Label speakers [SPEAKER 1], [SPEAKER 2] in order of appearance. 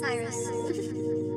[SPEAKER 1] Cyrus.